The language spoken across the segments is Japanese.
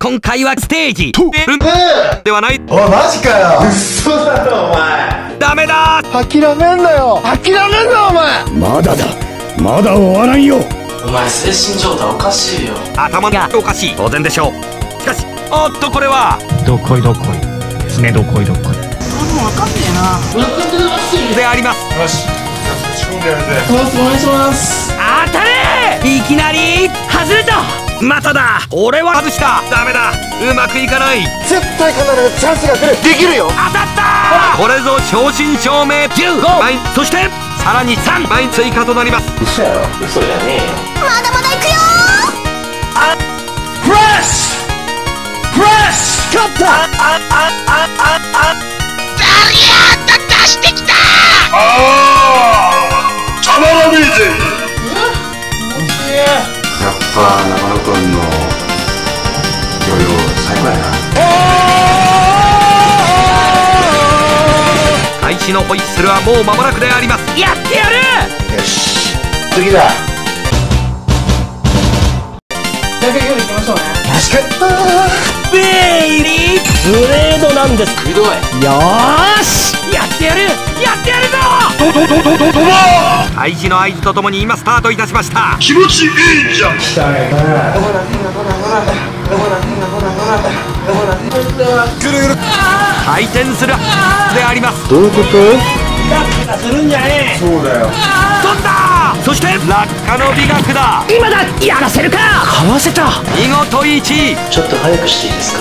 今回はステージではない。おいマジかよ。嘘だろお前。ダメだ。諦めんなよ。諦めんなお前。まだだ。まだ終わらんよ。お前精神状態おかしいよ。頭がおかしい。当然でしょう。しかしおっとこれは。どこいどこい。爪どこいどこい。であります。よし。じゃあ仕込んでやるぜ。お願いします。当たれいきなり外れたまただ。俺は。外した。ダメだ。うまくいかない。絶対必ずチャンスが来る。できるよ。当たった。これぞ正真正銘。15枚そして。さらに。3枚追加となります。嘘やろ。嘘じゃねえよ。まだまだ行くよプレスプレス勝った。たまらねえぜやっぱ開始のホイッスルはもう間もなくであります。やってやる！よし次だ。じゃあ夜行きましょうね。ベイリー！ブレードなんです。ひどい。よーし。やってやる！やってやるぞ開始の合図とともに今スタートいたしました。気持ちいいじゃん。ぐるぐる回転するでありますどういうこと飛んだそして落下の美学だ今だやらせるかかわせた？見事1位ちょっと早くしていいですか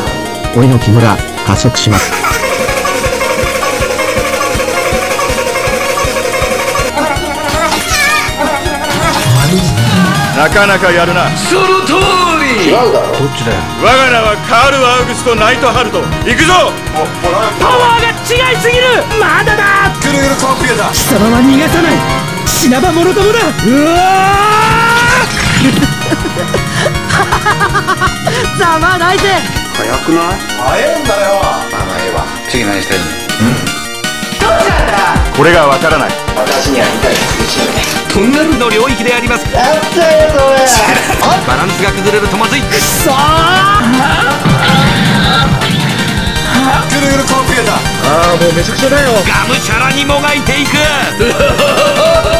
俺の木村加速しますなかなかやるな。違うだろ。我が名はカール・アウグスト・ナイトハルト。行くぞ。パワーが違いすぎる。まだだ。ぐるぐるコンピューター。貴様は逃がさない。死なばもろともだ。うわざまないで早くない？早いんだよ。まあまあええわ次何したいのこれがわからない。私には理解が苦しいよねトンネルの領域であります。やったよそれ。バランスが崩れるとまずい。ぐるぐるコンピューター。がむしゃらにもがいていく。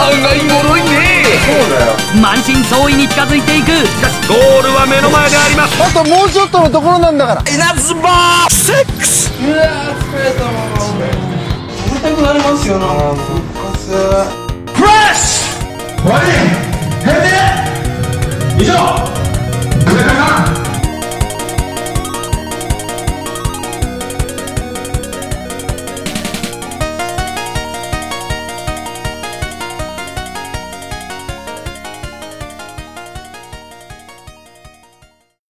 案外脆いね。そうだよ。満身創痍に近づいていく。しかしゴールは目の前であります。あともうちょっとのところなんだから。稲妻セックスうわ疲れたもん食べたくなりますよなプレス終わり閉店以上